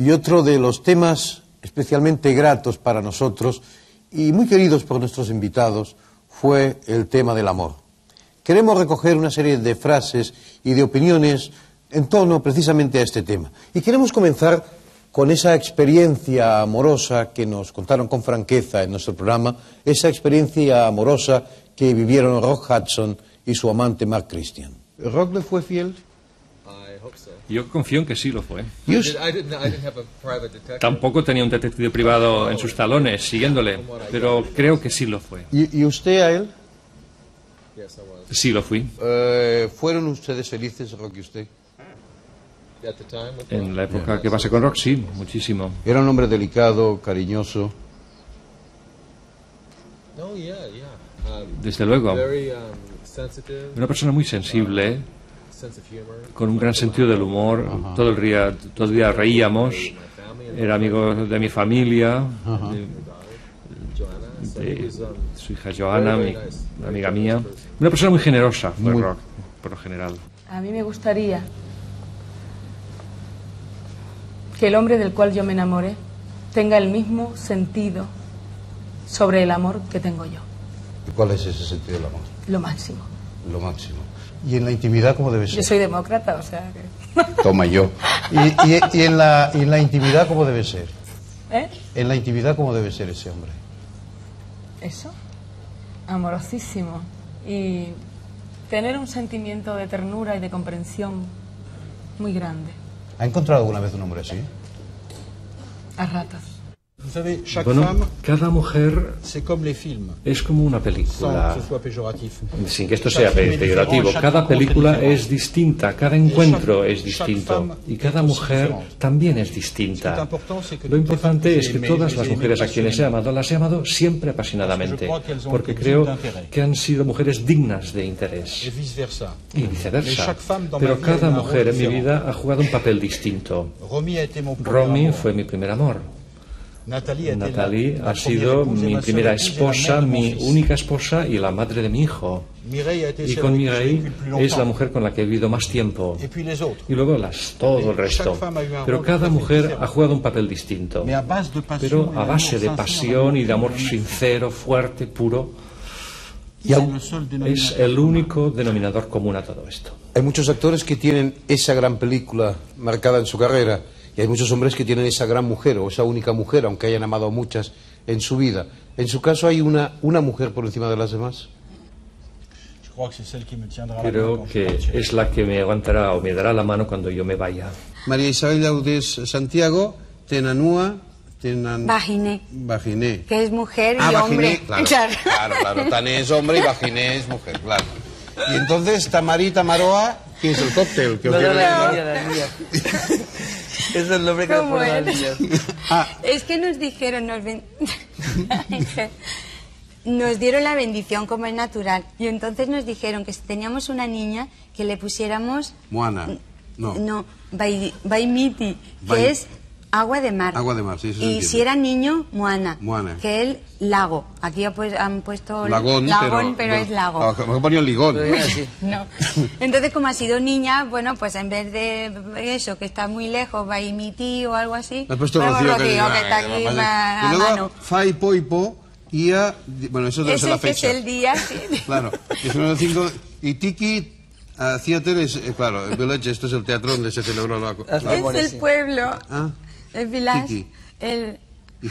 Y otro de los temas especialmente gratos para nosotros y muy queridos por nuestros invitados fue el tema del amor. Queremos recoger una serie de frases y de opiniones en torno precisamente a este tema. Y queremos comenzar con esa experiencia amorosa que nos contaron con franqueza en nuestro programa, esa experiencia amorosa que vivieron Rock Hudson y su amante Mark Christian. ¿Rock le fue fiel? Yo confío en que sí lo fue. Tampoco tenía un detective privado en sus talones siguiéndole, pero creo que sí lo fue. ¿Y, usted a él? Sí lo fui. Eh, ¿Fueron ustedes felices, Rock y usted? En la época que pasé con Rock, sí, muchísimo. Era un hombre delicado, cariñoso. Desde luego. Una persona muy sensible, con un gran sentido del humor. Todo el día, todo el día reíamos. Era amigo de mi familia, de, su hija Joana, mi, amiga mía. Una persona muy generosa, rock, por lo general. A mí me gustaría que el hombre del cual yo me enamoré tenga el mismo sentido sobre el amor que tengo yo. ¿Y cuál es ese sentido del amor? Lo máximo. Lo máximo. ¿Y en la intimidad cómo debe ser? Yo soy demócrata, o sea que... Toma yo. ¿Y, en, la, en la intimidad cómo debe ser? ¿Eh? En la intimidad cómo debe ser ese hombre. Eso, amorosísimo. Y tener un sentimiento de ternura y de comprensión muy grande. ¿Ha encontrado alguna vez un hombre así? A ratos. Bueno, cada mujer es como una película, sin que esto sea peyorativo. Cada película es distinta, cada encuentro es distinto. y cada mujer también es distinta. Lo importante es que todas las mujeres a quienes he amado las he amado siempre apasionadamente, porque creo que han sido mujeres dignas de interés. Y viceversa. Pero cada mujer en mi vida ha jugado un papel distinto. Romy fue mi primer amor. Natalie ha sido mi primera esposa, mi única esposa y la madre de mi hijo. Y con Mireille es la mujer con la que he vivido más tiempo. Y luego las, todo el resto. Pero cada mujer ha jugado un papel distinto. Pero a base de pasión y de amor sincero, fuerte, puro. es el único denominador común a todo esto. Hay muchos actores que tienen esa gran película marcada en su carrera y hay muchos hombres que tienen esa gran mujer o esa única mujer, aunque hayan amado muchas en su vida. En su caso, ¿hay una, una mujer por encima de las demás? Creo que es la que me aguantará o me dará la mano cuando yo me vaya. María Isabel Laudés Santiago, Tenanúa, Tenan... Vaginé. Vaginé. Que es mujer y ah, hombre. Claro, claro, claro, claro. Tané es hombre y Vaginé es mujer, claro. Y entonces Tamarita Maroa, ¿quién es el cóctel? Que no, no, niña, la niña. es el nombre que le ponen a niñas. Ah. Es que nos dijeron, nos, nos dieron la bendición como es natural. Y entonces nos dijeron que si teníamos una niña, que le pusiéramos... Moana. No. No, Baimiti, que es Agua de mar. Agua de mar, sí, Y si era niño, Moana. Moana. Que es lago. Aquí pues, han puesto lagón, lagón pero, es lago. Me ponía ligón. no. Entonces, como ha sido niña, bueno, pues en vez de eso, que está muy lejos, va mi tío o algo así. Me has puesto Rocío, que, que, está aquí a, y luego, mano. Fai, po, y a, bueno, eso debe ser la fecha. es el día, sí. claro. Es uno de cinco, y Tiki uh, Theater es, eh, claro, el Village, esto es el teatro donde se celebró la... la es el pueblo. Ah el village, el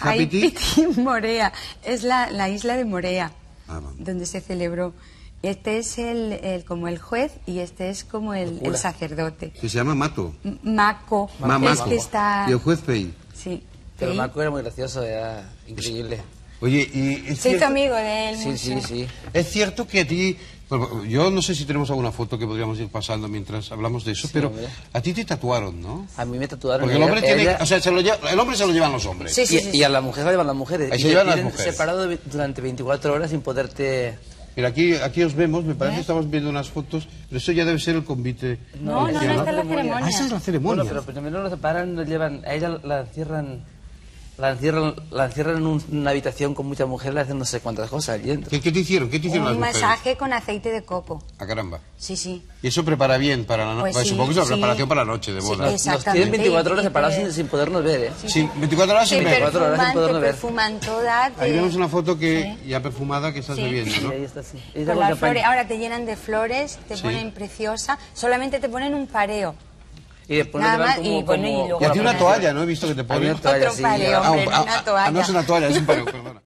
Haipiti Morea, es la, la, isla de Morea, ah, donde se celebró. Este es el, el, como el juez y este es como el, el sacerdote. Que se llama Mato. Maco. Es que está... Y el juez Pei. Sí. Pero Maco era muy gracioso, era increíble. Oye, y... Es Soy amigo de él. Sí, sí, sí. Es cierto que a ti yo no sé si tenemos alguna foto que podríamos ir pasando mientras hablamos de eso, pero a ti te tatuaron, ¿no? A mí me tatuaron. Porque el hombre, tiene, o sea, se lo lleva, el hombre se lo llevan los hombres. Sí, sí, y, a la mujer se lo llevan las mujeres. Ahí se llevan las mujeres. separado durante 24 horas sin poderte... Mira, aquí, aquí os vemos, me parece que estamos viendo unas fotos, pero eso ya debe ser el convite. No, no, no, esta es la ceremonia. Ah, esa es la ceremonia. Bueno, pero primero lo separan, lo llevan, a ella la cierran La encierran, la encierran en una habitación con muchas mujeres, le hacen no sé cuántas cosas. ¿Qué, ¿Qué, te hicieron? ¿Qué te hicieron Un masaje con aceite de coco. ¿A ah, caramba? Sí, sí. ¿Y eso prepara bien para la noche? Pues supongo que es una preparación para la noche de boda. Sí, Nos tienen 24 horas separados sin, sin, podernos ver, ¿eh? Sí, 24 horas sin ver. 24 horas sin podernos ver. perfuman toda. Ahí vemos una foto que ya perfumada que estás bebiendo, ¿no? Sí, ahí está, sí. Con flores, ahora te llenan de flores, te ponen preciosa, solamente te ponen un pareo. Y después Nada más, como, y, bueno, y, luego y una toalla, ¿no? He visto que te ponen... Hombre, ah, una toalla. Ah, no es una toalla, es un pareo, perdona.